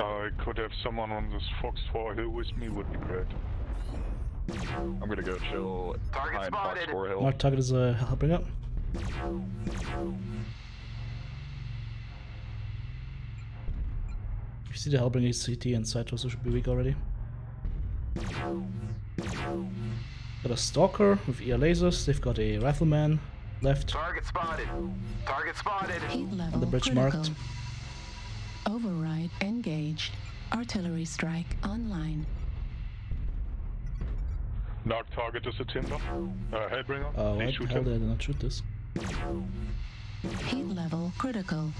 I could have someone on this Fox 4 hill with me would be great. I'm gonna go chill Target behind Fox spotted. 4 Hill. Mark target is uh, helping up. You see the Hellbringer CT and side also should be weak already. Got a Stalker with ear lasers, they've got a Rifleman left. Target spotted. Target spotted. Heat level the bridge critical. marked. Override engaged. Artillery strike online. Knock target is a timber. Uh, Hellbringer. Oh, why Please the shoot hell him. did I not shoot this? Heat level critical.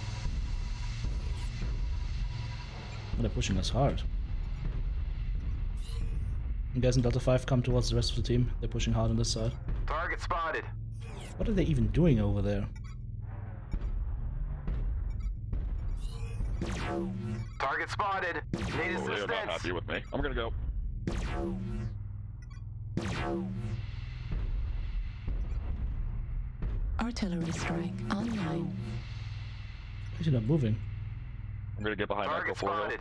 Oh, they're pushing us hard. And guys in Delta 5 come towards the rest of the team. They're pushing hard on this side. Target spotted. What are they even doing over there? Target spotted. Need Oh, they're not happy with me. I'm gonna go. Artillery strike online. Why is he not moving? I'm gonna get behind Echo Target 4 Hill. spotted.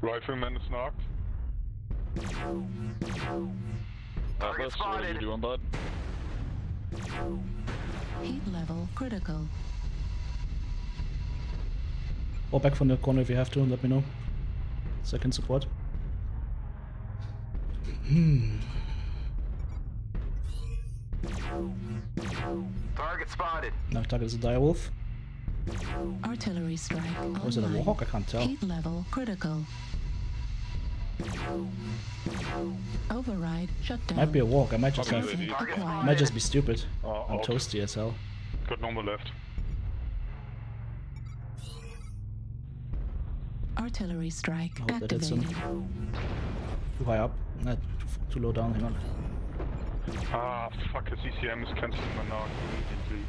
Rifleman is knocked. Target Atlas, what are you doing, bud? Heat level critical. Fall back from the corner if you have to, let me know. Second support. Hmm. Target spotted. Now target is a direwolf. Artillery strike Or is it a warhawk? I can't tell. Heat level critical. Override shut down. Might be a walk. I might just have. Probably. Target Target acquired. Might just be stupid. Oh, I'm out. toasty as hell. Got normal left. Artillery strike I hope that hits him. activated. Too high up. Not too, too low down. Hang on. Ah, fuck, his ECM is cancelling my knock immediately.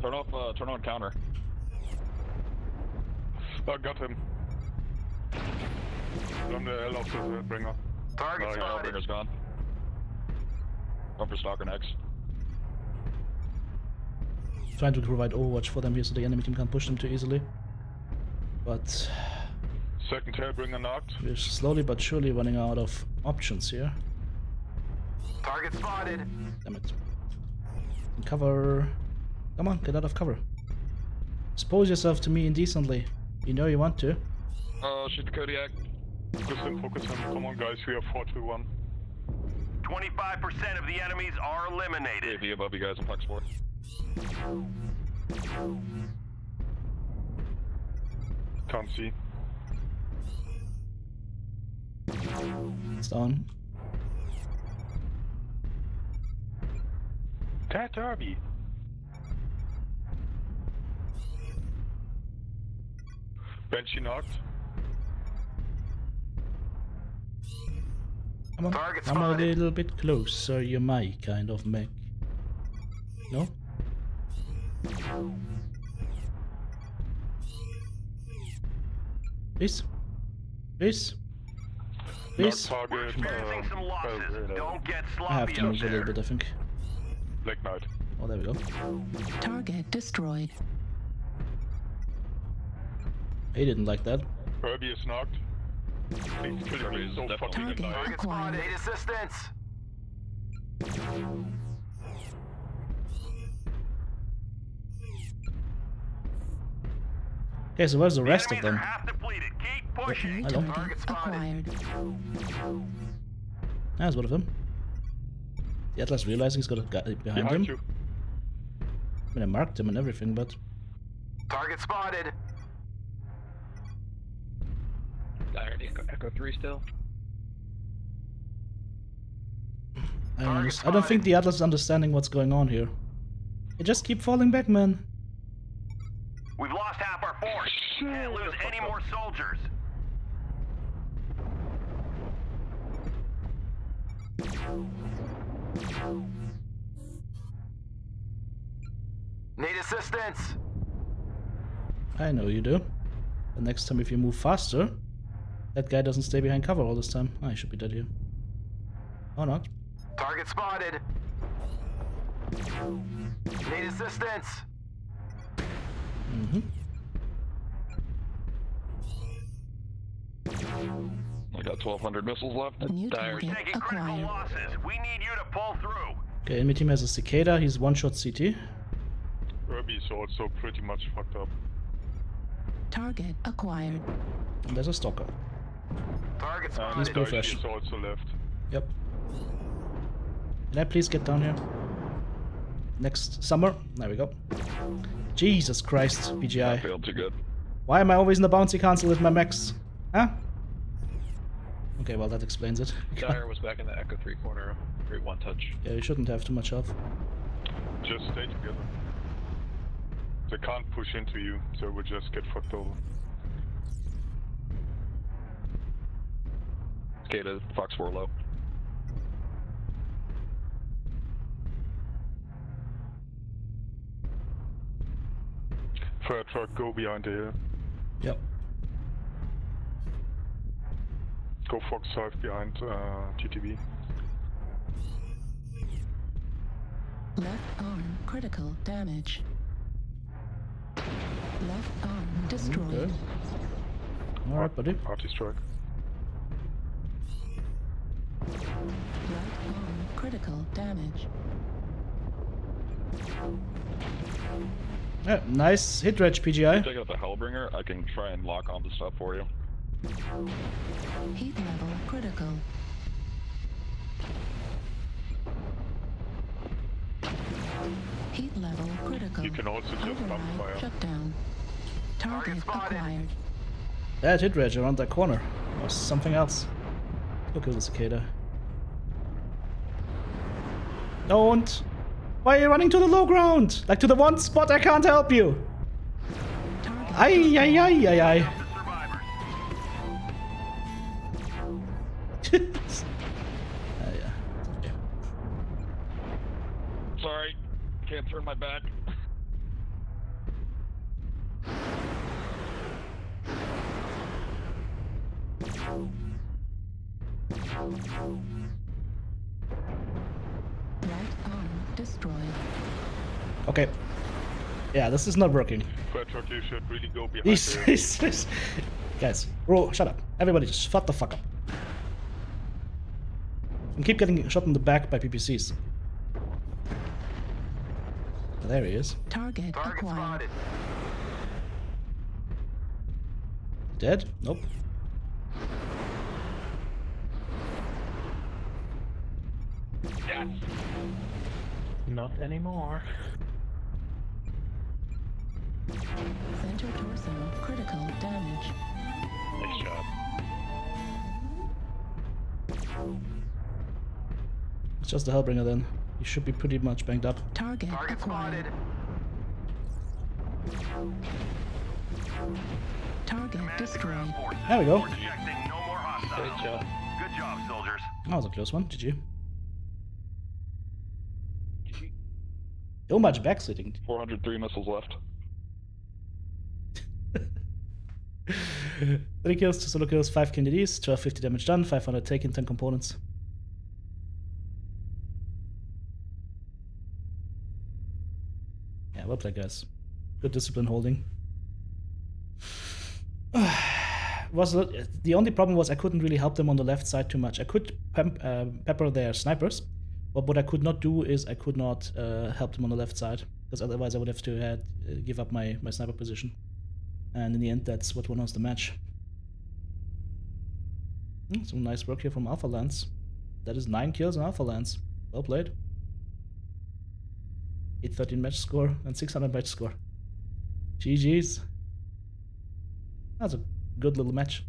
Turn off, uh, turn on counter. I got him. On the L of the Hellbringer. Target Oh, yeah, spotted. Hellbringer's gone. Going for Stalker next. Trying to provide overwatch for them here so the enemy team can't push them too easily. But Second Hellbringer knocked. we're slowly but surely running out of options here. Target spotted. Damn it. Cover. Come on, get out of cover. Expose yourself to me indecently. You know you want to. Uh, oh, shit, Kodiak. Focus him, focus him. Come on, guys, we have 4 2 1. 25% of the enemies are eliminated. AV above you guys on Fox 4. Can't see. It's down. That Derby. Banshee knocked. Come on. Target Come a spotted. little bit closer, you might kind of make. No? Please? Please? Knock Please? target. Experiencing um, some losses. Don't get I have to up move a little bit, I think. Black Knight. Oh, there we go. Target destroyed. He didn't like that. Herbie is knocked. Please kill Herbie me so fucking Target alive. Acquired. spotted. Assistance. Okay, so where's the rest of Enemies them? Are half depleted. Keep New pushing. I don't- Target target spotted. acquired. There's one of them. The Atlas realizing he's got a guy behind, Behind him. you. I mean, I marked him and everything, but Target spotted. Echo 3 still? I don't, I don't think the Atlas is understanding what's going on here. They just keep falling back, man. We've lost half our force. Can't lose any more soldiers. Need assistance! I know you do. The next time if you move faster, that guy doesn't stay behind cover all this time. Ah, I should be dead here. Oh, or not. Target spotted! Need assistance! Mm-hmm got 1,200 missiles left. New Dire. target Taking critical acquired. losses. We need you to pull through. Okay, enemy team has a cicada. He's one shot CT. Irby is also pretty much fucked up. Target acquired. And there's a stalker. Target uh, And Please go Daishi fresh. is also left. Yep. Can I please get down here? Next summer. There we go. Jesus Christ, I BGI. failed too good. Why am I always in the bouncy castle with my mechs? Huh? Okay, well that explains it. Dire was back in the Echo 3 corner. Great one touch. yeah, you shouldn't have too much health. Just stay together. They can't push into you, so we'll just get fucked over. Skata, Fox 4 low. Fire truck, go behind the hill. Yep. Go Fox 5 behind uh, GTV. Left arm critical damage. Left arm destroyed. Okay. Alright, buddy. Party strike. Right arm critical damage. Yeah, nice hit reg PGI. Take out the Hellbringer. I can try and lock on the stuff for you. Heat level critical. Heat level critical. You can also just bump Override fire. shutdown. Target acquired. That hit reg around that corner. Or something else. Look at the cicada. Don't! Why are you running to the low ground? Like to the one spot I can't help you! Target Ay, ay, ay, ay, ay. Can't turn my back. destroyed. Okay. Yeah, this is not working. Fire truck, you should really go behind These, the hill. these, these- Guys, bro, shut up. Everybody just shut the fuck up. And keep getting shot in the back by PPCs. There he is. Target, Target acquired. spotted. Dead? Nope. Not anymore. Center torso critical damage. Nice job. It's just the Hellbringer then. He should be pretty much banged up. Target, Target acquired. spotted. Target destroyed. There we go. We're no more hostiles. Job. Good job, soldiers. That was a close one. GG. So much backslitting. 403 missiles left. Three kills, two solo kills, five KNDs, 1250 damage done, 500 taken, 10 components. Well played, guys. Good discipline holding. was the only problem was I couldn't really help them on the left side too much. I could uh, pepper their snipers, but what I could not do is I could not uh, help them on the left side because otherwise I would have to had, uh, give up my, my sniper position. And in the end, that's what won us the match. Hmm, some nice work here from Alpha Lance. That is 9 kills on Alpha Lance. Well played. 813 match score and 600 match score. GG's. That's a good little match.